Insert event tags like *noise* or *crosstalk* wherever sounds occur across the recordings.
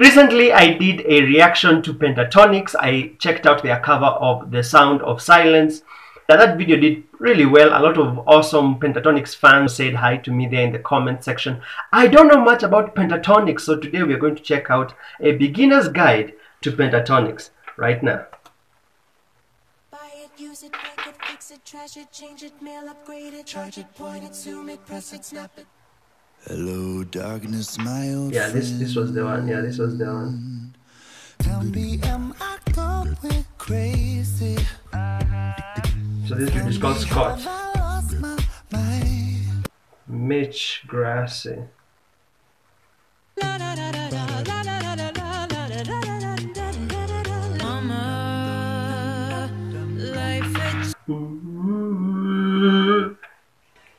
Recently, I did a reaction to Pentatonix. I checked out their cover of The Sound of Silence. Now, that video did really well. A lot of awesome Pentatonix fans said hi to me there in the comment section. I don't know much about Pentatonix, so today we are going to check out a beginner's guide to Pentatonix right now. It, Hello, darkness, my old Yeah, this this was the one. Yeah, this was the one. Tell me, am I going crazy? So this video is called Scott. Have I lost my mind? Mitch Grassi. Mama, life it Ooh.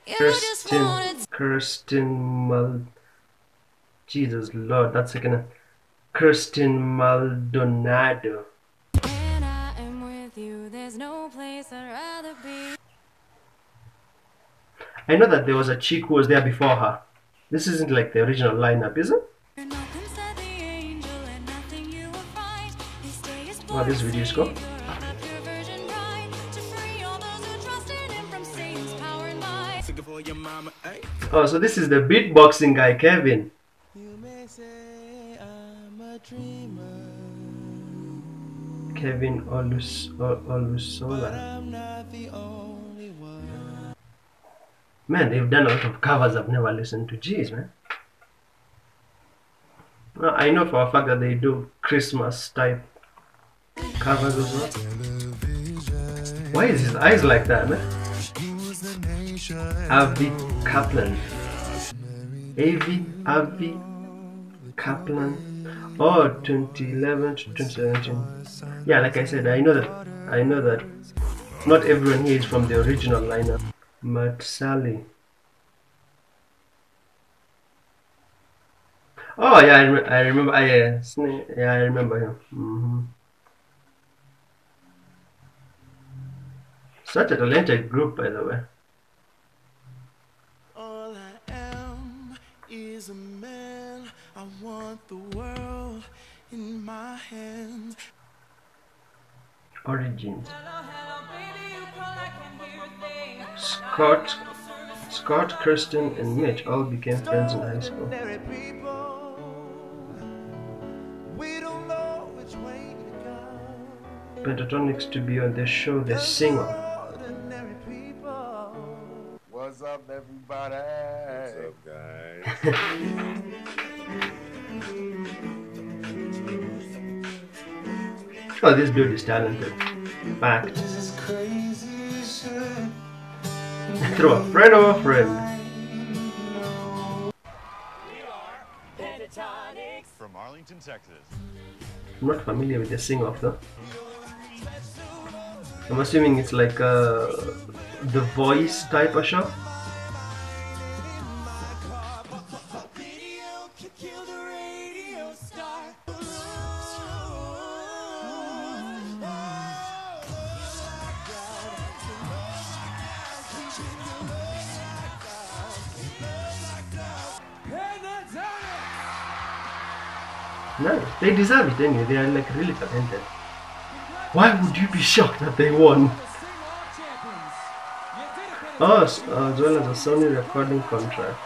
Kirstin, Kirstin Mal. Jesus Lord, that's like a Kirstin Maldonado. When I am with you, there's no place I'd rather be. I know that there was a chick who was there before her. This isn't like the original lineup, is it? You're nothing said the angel and nothing you will find. These days Wow, this video is cool. Oh, so this is the beatboxing guy, Kevin. Kevin Olus Ol- Olusola. Man, they've done a lot of covers I've never listened to. Jeez, man. Well, I know for a fact that they do Christmas type covers as well. Why is his eyes like that, man? Nation? Avi Kaplan. Avi Avi Kaplan. Oh, 2011 to 2017. Yeah, like I said, I know that I know that not everyone here is from the original lineup. Matt Sallee. Oh yeah, I, re- I remember. I uh, yeah, I remember him. hmm Such a talented group, by the way. Is a man. I want the world in my hands. Origins. Scott, Scott, Kirstin, and Mitch all became friends in high school. Ordinary people. We don't know which way to. Pentatonix to be on the show The Singer. Oh, this dude is talented. Fact. *laughs* Throw a friend of a friend. From Arlington, Texas. I'm not familiar with the sing off though. I'm assuming it's like a the voice type of show. Nice. They deserve it anyway. They are like really talented. Why would you be shocked that they won? Oh, uh, as well as a Sony recording contract.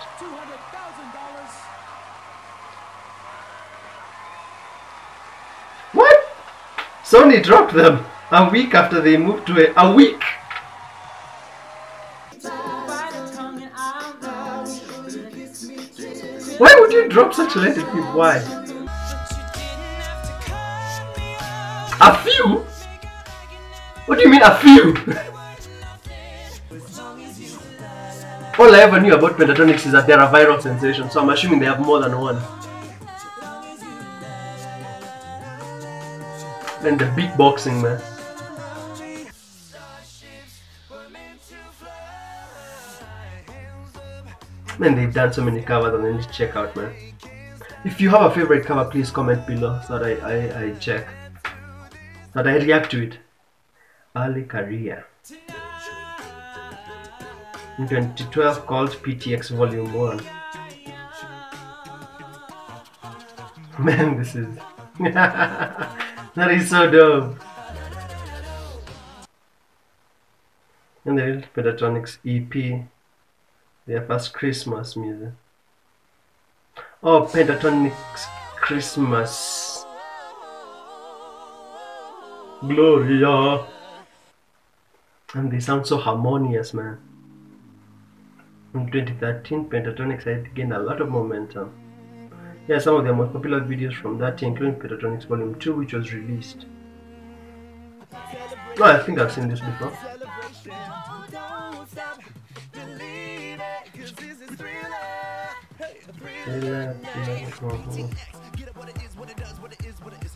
What? Sony dropped them a week after they moved to a, a week. Why would you drop such talented people? Why? Few? What do you mean a few? *laughs* All I ever knew about Pentatonix is that they're a viral sensation, so I'm assuming they have more than one. And the beatboxing, man. Man, they've done so many covers and I need to check out, man. If you have a favorite cover, please comment below so that I, I, I check. That I react to it. Ali Career. In 2012 called PTX Volume 1. *laughs* Man, this is *laughs* that is so dope. And the Pentatonix EP, their first Christmas music. Oh, Pentatonix Christmas. Gloria. And they sound so harmonious, man. In 2013, Pentatonix had gained a lot of momentum. Here Yeah, some of their most popular videos from that year, including Pentatonix Volume 2, which was released. No, I think I've seen this before.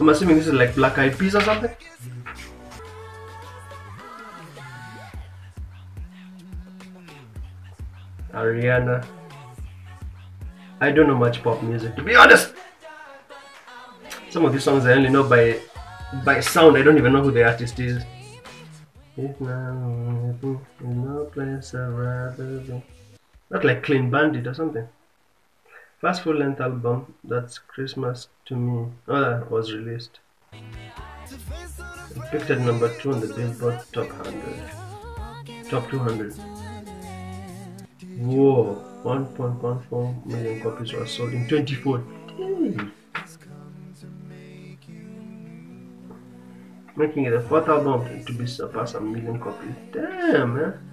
I'm assuming this is like Black Eyed Peas or something. Ariana. I don't know much pop music to be honest. Some of these songs I only know by by sound. I don't even know who the artist is. Not like Clean Bandit or something. First full length album that's Christmas to me. That was released. It peaked at number two on the Billboard Top 100. Top 200. Whoa, 1.14 million copies were sold in 2014. Making it the fourth album to be surpassed a million copies. Damn, man.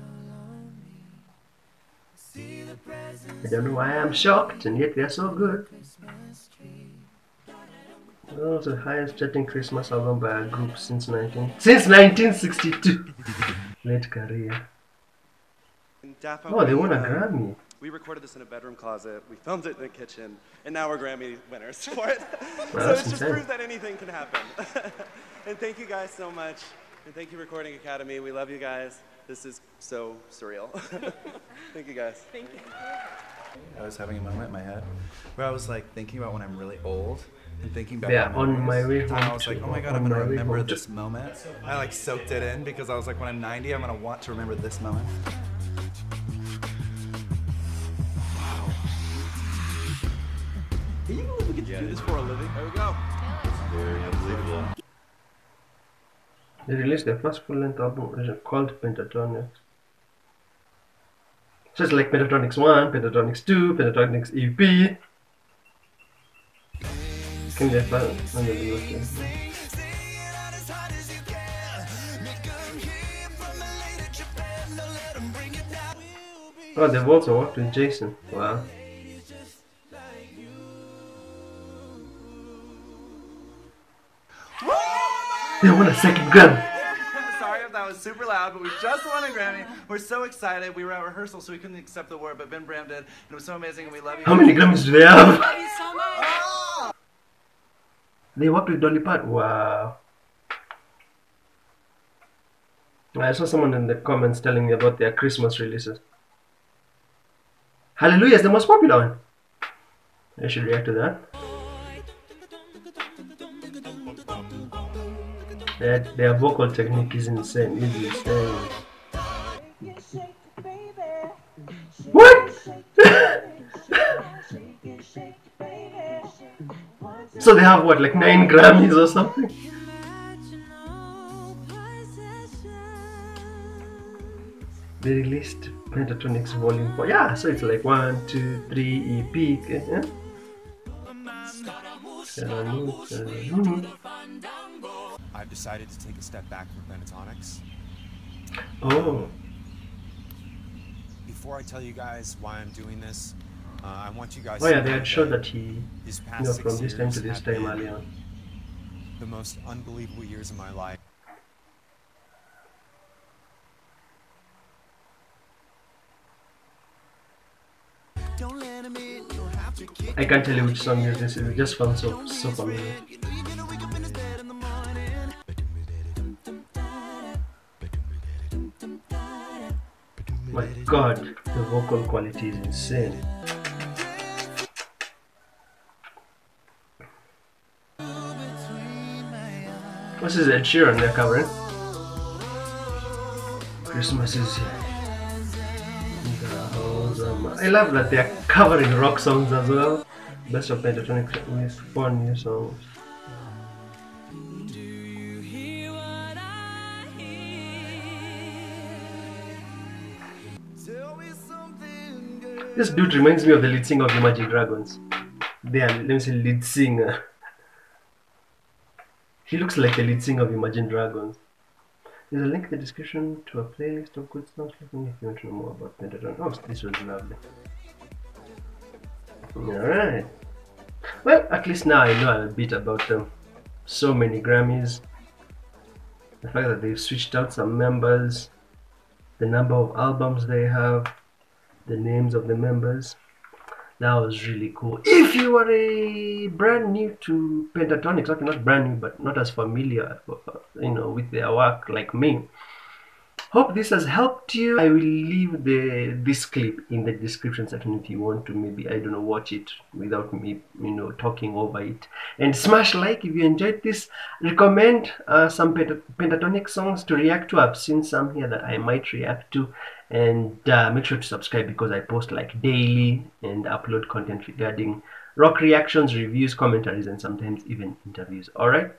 I don't know why I'm shocked, and yet they're so good. That was the highest charting Christmas album by a group since 19 since 1962. *laughs* Late career. Oh, they we, won a uh, Grammy. We recorded this in a bedroom closet. We filmed it in the kitchen, and now we're Grammy winners *laughs* for it. so that's it just insane. proves that anything can happen. *laughs* and thank you guys so much. And thank you, Recording Academy. We love you guys. This is so surreal. thank you guys. Thank you. I was having a moment in my head where I was like thinking about when I'm really old and thinking back. Yeah, on on my way And home I was like, oh my god, I'm gonna remember home to- this moment. I like soaked it in because I was like, when I'm 90, I'm gonna want to remember this moment. Can you believe we get to do this for a living? There we go. Very unbelievable. They released their first full length album which is called Pentatonix. It's like Pentatonix 1, Pentatonix 2, Pentatonix EP. Can they find when they do it? Oh, they've also worked with Jason. Wow. They won a second Grammy. Super loud, but we just won a Grammy. We're so excited. We were at rehearsal, so we couldn't accept the award, but Ben Bram did. and It was so amazing, and we love you. How many Grammys do they have? Love you so much. Ah! They worked with Dolly Parton. Wow. I saw someone in the comments telling me about their Christmas releases. Hallelujah is the most popular one. I should react to that. Their, their vocal technique is insane. Insane. What? *laughs* so they have what, like nine Grammys or something? They released Pentatonix Volume 4. Yeah, so it's like 1, 2, 3 EP. Yeah? I've decided to take a step back from Pentatonix. Oh, Before I tell you guys why I'm doing this, uh, I want you guys oh yeah, to they know had showed that he, these you know, from this time to this have time been the most unbelievable years of my life. Don't let him in, you'll have to kick I can't tell you which song this is. It just found so so familiar. God, the vocal quality is insane. This is Ed Sheeran they're covering. Christmas is here. I love that they're covering rock songs as well. Best of Pentatonix with four new songs. This dude reminds me of the lead singer of Imagine Dragons. There, let me say lead singer. He looks like the lead singer of Imagine Dragons. There's a link in the description to a playlist of good songs. If you want to know more about Pentaton. Oh, this was lovely. Alright. Well, at least now I know a bit about them. So many Grammys. The fact that they've switched out some members. The number of albums they have. The names of the members that was really cool. If you are a brand new to Pentatonix, okay, not brand new, but not as familiar, uh, you know, with their work like me, hope this has helped you. I will leave the this clip in the description section if you want to maybe I don't know watch it without me you know talking over it. And smash like if you enjoyed this. Recommend uh, some pent Pentatonix songs to react to. I've seen some here that I might react to and uh, make sure to subscribe because I post like daily and upload content regarding rock reactions, reviews, commentaries, and sometimes even interviews. All right.